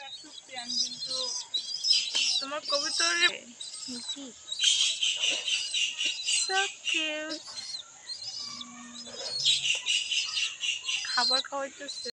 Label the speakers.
Speaker 1: কিন্তু তোমার কবুতর so cute খাবার খাওয়াইতেছে।